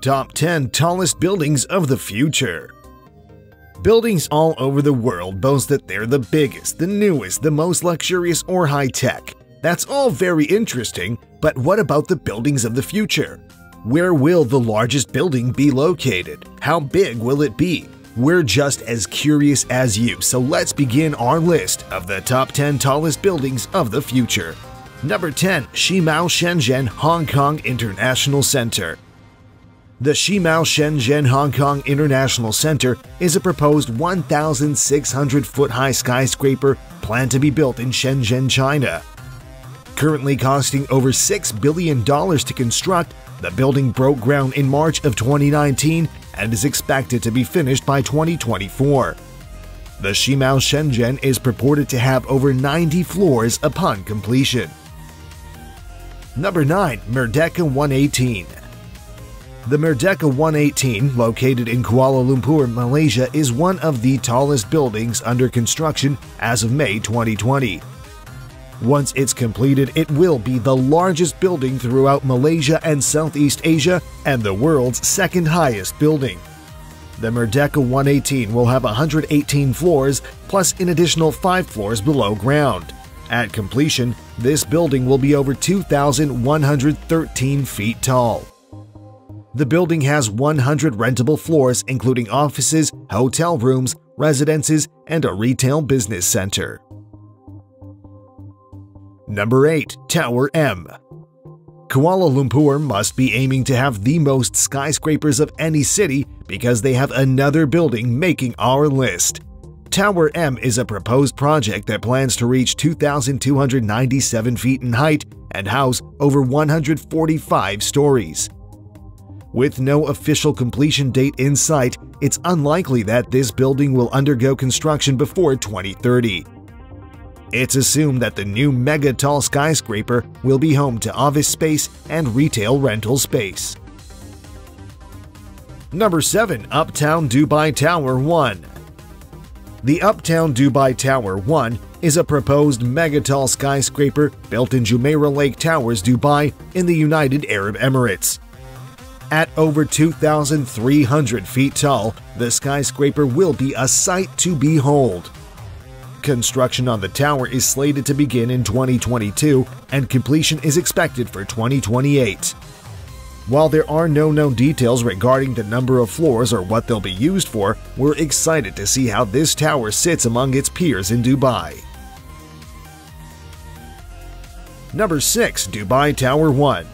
Top 10 Tallest Buildings of the Future Buildings all over the world boast that they're the biggest, the newest, the most luxurious, or high-tech. That's all very interesting, but what about the buildings of the future? Where will the largest building be located? How big will it be? We're just as curious as you, so let's begin our list of the top 10 tallest buildings of the future. Number 10. Shimao Shenzhen Hong Kong International Center the Shimao Shenzhen Hong Kong International Center is a proposed 1,600-foot-high skyscraper planned to be built in Shenzhen, China. Currently costing over $6 billion to construct, the building broke ground in March of 2019 and is expected to be finished by 2024. The Shimao Shenzhen is purported to have over 90 floors upon completion. Number 9. Merdeka 118 the Merdeka 118, located in Kuala Lumpur, Malaysia, is one of the tallest buildings under construction as of May 2020. Once it's completed, it will be the largest building throughout Malaysia and Southeast Asia and the world's second highest building. The Merdeka 118 will have 118 floors plus an additional 5 floors below ground. At completion, this building will be over 2,113 feet tall. The building has 100 rentable floors including offices, hotel rooms, residences, and a retail business center. Number 8. Tower M Kuala Lumpur must be aiming to have the most skyscrapers of any city because they have another building making our list. Tower M is a proposed project that plans to reach 2,297 feet in height and house over 145 stories. With no official completion date in sight, it's unlikely that this building will undergo construction before 2030. It's assumed that the new mega tall skyscraper will be home to office space and retail rental space. Number 7. Uptown Dubai Tower 1 The Uptown Dubai Tower 1 is a proposed megatall skyscraper built in Jumeirah Lake Towers, Dubai, in the United Arab Emirates. At over 2,300 feet tall, the skyscraper will be a sight to behold. Construction on the tower is slated to begin in 2022 and completion is expected for 2028. While there are no known details regarding the number of floors or what they'll be used for, we're excited to see how this tower sits among its peers in Dubai. Number 6. Dubai Tower 1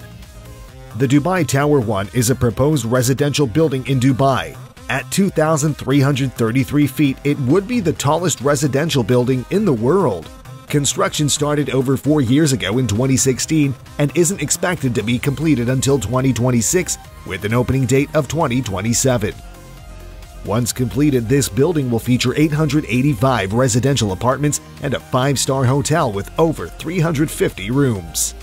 the Dubai Tower 1 is a proposed residential building in Dubai. At 2,333 feet, it would be the tallest residential building in the world. Construction started over four years ago in 2016 and isn't expected to be completed until 2026, with an opening date of 2027. Once completed, this building will feature 885 residential apartments and a five-star hotel with over 350 rooms.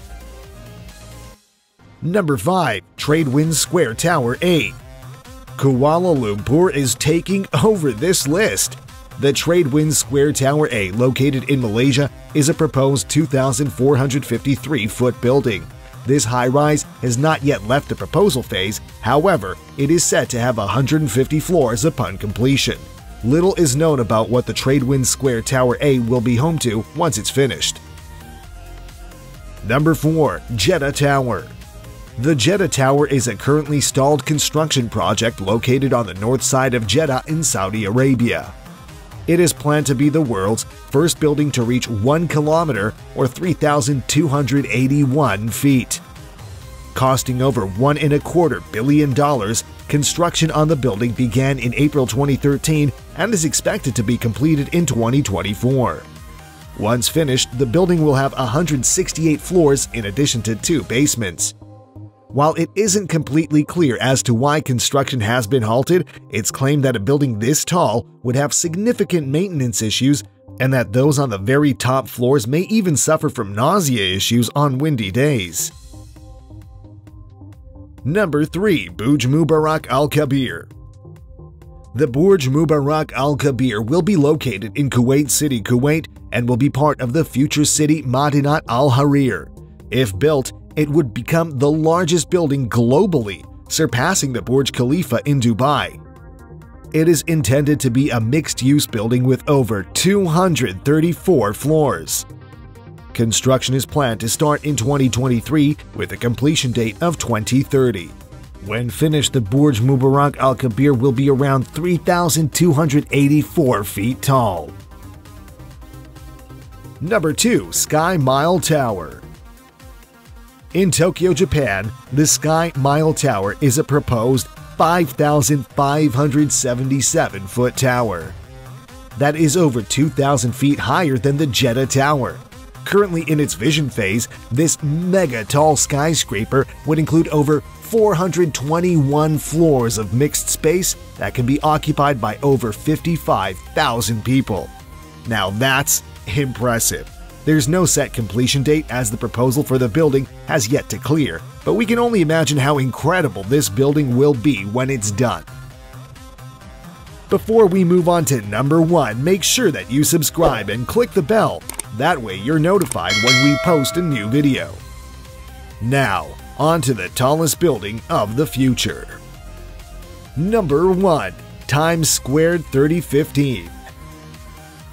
Number 5. Tradewinds Square Tower A Kuala Lumpur is taking over this list. The Tradewinds Square Tower A, located in Malaysia, is a proposed 2,453-foot building. This high-rise has not yet left the proposal phase, however, it is set to have 150 floors upon completion. Little is known about what the Tradewinds Square Tower A will be home to once it's finished. Number 4. Jeddah Tower the Jeddah Tower is a currently stalled construction project located on the north side of Jeddah in Saudi Arabia. It is planned to be the world's first building to reach 1 kilometer or 3,281 feet. Costing over one and a quarter billion dollars, construction on the building began in April 2013 and is expected to be completed in 2024. Once finished, the building will have 168 floors in addition to two basements. While it isn't completely clear as to why construction has been halted, it's claimed that a building this tall would have significant maintenance issues and that those on the very top floors may even suffer from nausea issues on windy days. Number 3. Burj Mubarak Al Kabir The Burj Mubarak Al Kabir will be located in Kuwait City, Kuwait, and will be part of the future city Madinat Al Harir. If built, it would become the largest building globally, surpassing the Burj Khalifa in Dubai. It is intended to be a mixed-use building with over 234 floors. Construction is planned to start in 2023 with a completion date of 2030. When finished, the Burj Mubarak Al Kabir will be around 3,284 feet tall. Number 2. Sky Mile Tower In Tokyo, Japan, the Sky Mile Tower is a proposed 5,577 foot tower. That is over 2,000 feet higher than the Jeddah Tower. Currently in its vision phase, this mega tall skyscraper would include over 421 floors of mixed space that can be occupied by over 55,000 people. Now that's impressive. There's no set completion date as the proposal for the building has yet to clear, but we can only imagine how incredible this building will be when it's done. Before we move on to number 1, make sure that you subscribe and click the bell. That way you're notified when we post a new video. Now, on to the tallest building of the future. Number 1. Times Squared 3015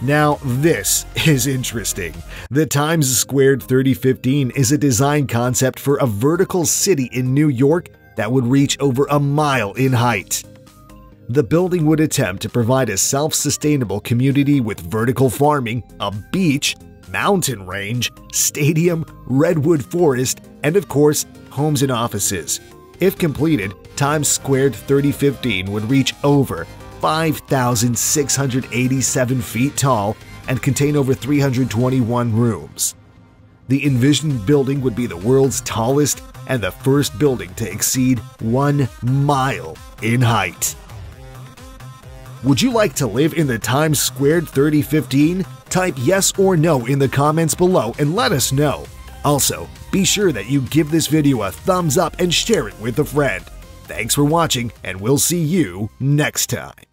now, this is interesting. The Times Squared 3015 is a design concept for a vertical city in New York that would reach over a mile in height. The building would attempt to provide a self-sustainable community with vertical farming, a beach, mountain range, stadium, redwood forest, and of course, homes and offices. If completed, Times Squared 3015 would reach over 5,687 feet tall and contain over 321 rooms. The envisioned building would be the world's tallest and the first building to exceed 1 mile in height. Would you like to live in the Times Squared 3015? Type yes or no in the comments below and let us know. Also, be sure that you give this video a thumbs up and share it with a friend. Thanks for watching, and we'll see you next time.